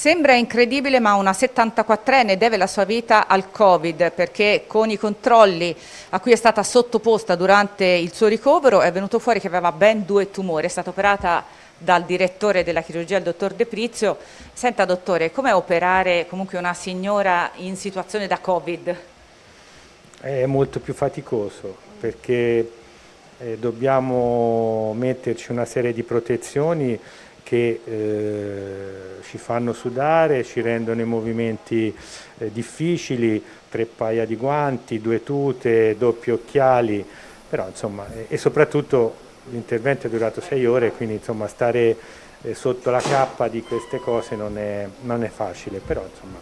Sembra incredibile ma una 74enne deve la sua vita al Covid perché con i controlli a cui è stata sottoposta durante il suo ricovero è venuto fuori che aveva ben due tumori, è stata operata dal direttore della chirurgia, il dottor De Prizio. Senta dottore, com'è operare comunque una signora in situazione da Covid? È molto più faticoso perché eh, dobbiamo metterci una serie di protezioni che eh, ci fanno sudare, ci rendono i movimenti eh, difficili, tre paia di guanti, due tute, doppi occhiali, però insomma, e, e soprattutto l'intervento è durato sei ore, quindi insomma stare eh, sotto la cappa di queste cose non è, non è facile, però insomma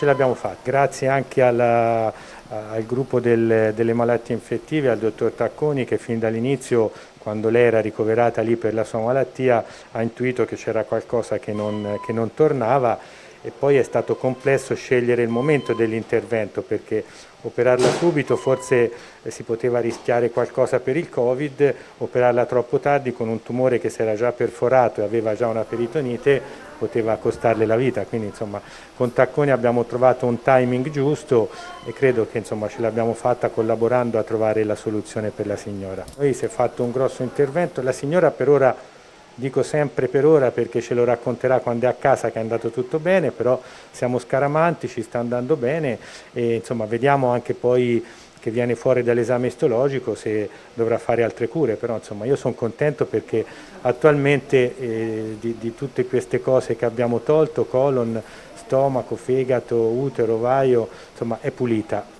ce l'abbiamo fatta. Grazie anche alla, al gruppo del, delle malattie infettive, al dottor Tacconi che fin dall'inizio, quando lei era ricoverata lì per la sua malattia, ha intuito che c'era qualcosa che non, che non tornava e poi è stato complesso scegliere il momento dell'intervento perché operarla subito forse eh, si poteva rischiare qualcosa per il Covid, operarla troppo tardi con un tumore che si era già perforato e aveva già una peritonite poteva costarle la vita, quindi insomma con Tacconi abbiamo trovato un timing giusto e credo che insomma ce l'abbiamo fatta collaborando a trovare la soluzione per la signora. Poi si è fatto un grosso intervento, la signora per ora dico sempre per ora perché ce lo racconterà quando è a casa che è andato tutto bene, però siamo scaramanti, ci sta andando bene e insomma vediamo anche poi che viene fuori dall'esame istologico se dovrà fare altre cure, però insomma io sono contento perché attualmente eh, di, di, tutte queste cose che abbiamo tolto, colon, stomaco, fegato, utero, ovaio, insomma è pulita.